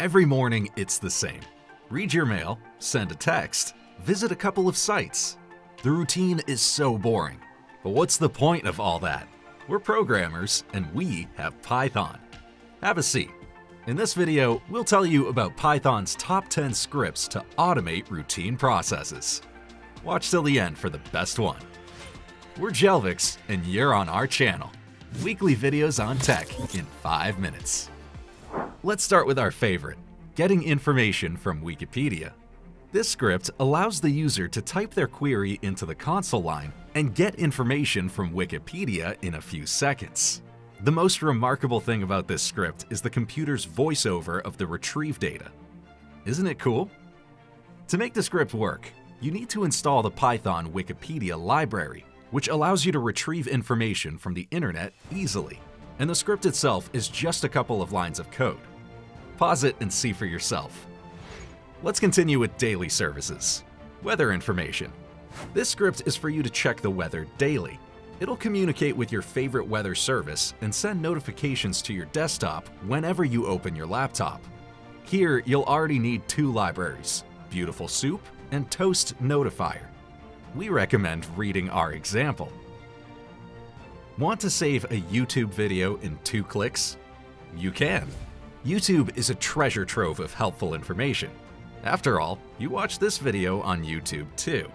Every morning, it's the same. Read your mail, send a text, visit a couple of sites. The routine is so boring. But what's the point of all that? We're programmers, and we have Python. Have a seat. In this video, we'll tell you about Python's top 10 scripts to automate routine processes. Watch till the end for the best one. We're Jelvix, and you're on our channel. Weekly videos on tech in 5 minutes. Let's start with our favorite, getting information from Wikipedia. This script allows the user to type their query into the console line and get information from Wikipedia in a few seconds. The most remarkable thing about this script is the computer's voiceover of the retrieve data. Isn't it cool? To make the script work, you need to install the Python Wikipedia library, which allows you to retrieve information from the internet easily. And the script itself is just a couple of lines of code. Pause it and see for yourself. Let's continue with daily services. Weather information. This script is for you to check the weather daily. It'll communicate with your favorite weather service and send notifications to your desktop whenever you open your laptop. Here, you'll already need two libraries, Beautiful Soup and Toast Notifier. We recommend reading our example. Want to save a YouTube video in two clicks? You can. YouTube is a treasure trove of helpful information. After all, you watch this video on YouTube too.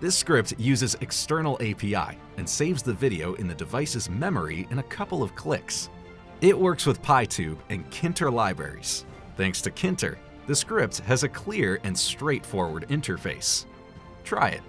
This script uses external API and saves the video in the device's memory in a couple of clicks. It works with PyTube and Tkinter libraries. Thanks to Tkinter, the script has a clear and straightforward interface. Try it.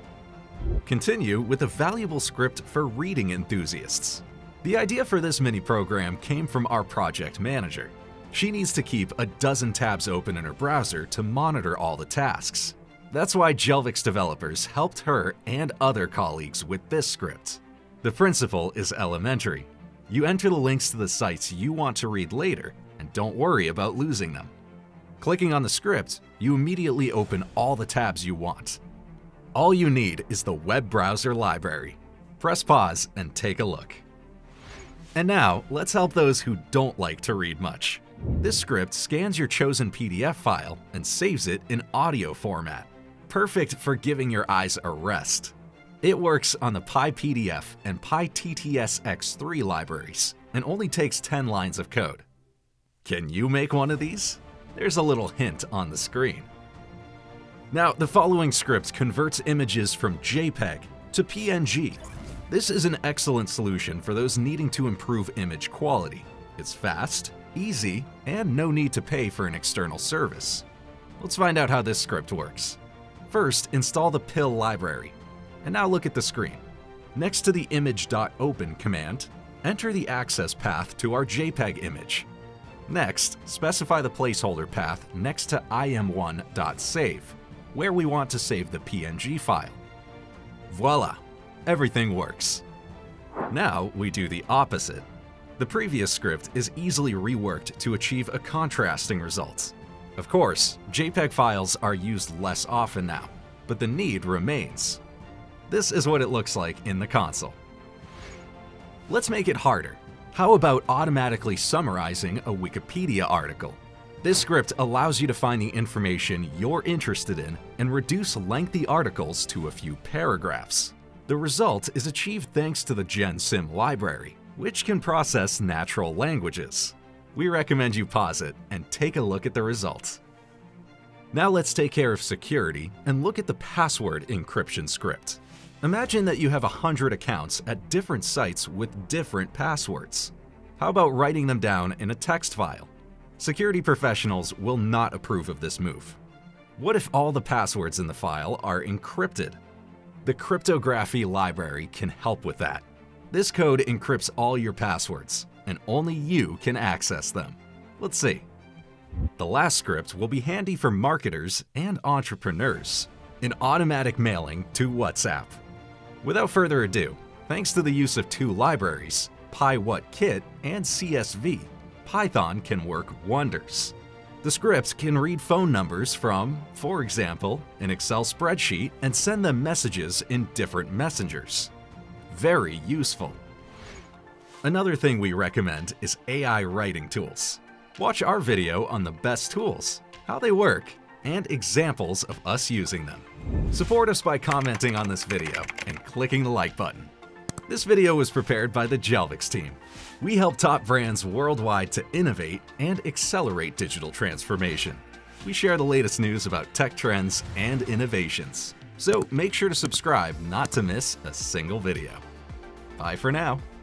Continue with a valuable script for reading enthusiasts. The idea for this mini program came from our project manager. She needs to keep a dozen tabs open in her browser to monitor all the tasks. That's why Jelvix developers helped her and other colleagues with this script. The principle is elementary. You enter the links to the sites you want to read later, and don't worry about losing them. Clicking on the script, you immediately open all the tabs you want. All you need is the web browser library. Press pause and take a look. And now, let's help those who don't like to read much. This script scans your chosen PDF file and saves it in audio format. Perfect for giving your eyes a rest. It works on the PyPDF and PyTTSX3 libraries and only takes 10 lines of code. Can you make one of these? There's a little hint on the screen. Now, the following script converts images from JPEG to PNG. This is an excellent solution for those needing to improve image quality. It's fast, easy, and no need to pay for an external service. Let's find out how this script works. First, install the PIL library. And now look at the screen. Next to the image.open command, enter the access path to our JPEG image. Next, specify the placeholder path next to im1.save, where we want to save the PNG file. Voila! Everything works. Now we do the opposite. The previous script is easily reworked to achieve a contrasting result. Of course, JPEG files are used less often now, but the need remains. This is what it looks like in the console. Let's make it harder. How about automatically summarizing a Wikipedia article? This script allows you to find the information you're interested in and reduce lengthy articles to a few paragraphs. The result is achieved thanks to the GenSim library, which can process natural languages. We recommend you pause it and take a look at the results. Now let's take care of security and look at the password encryption script. Imagine that you have 100 accounts at different sites with different passwords. How about writing them down in a text file? Security professionals will not approve of this move. What if all the passwords in the file are encrypted? The cryptography library can help with that. This code encrypts all your passwords, and only you can access them. Let's see. The last script will be handy for marketers and entrepreneurs. An automatic mailing to WhatsApp. Without further ado, thanks to the use of two libraries, PyWhatKit and CSV, Python can work wonders. The script can read phone numbers from, for example, an Excel spreadsheet and send them messages in different messengers. Very useful. Another thing we recommend is AI writing tools. Watch our video on the best tools, how they work, and examples of us using them. Support us by commenting on this video and clicking the like button. This video was prepared by the Jelvix team. We help top brands worldwide to innovate and accelerate digital transformation. We share the latest news about tech trends and innovations. So make sure to subscribe not to miss a single video. Bye for now.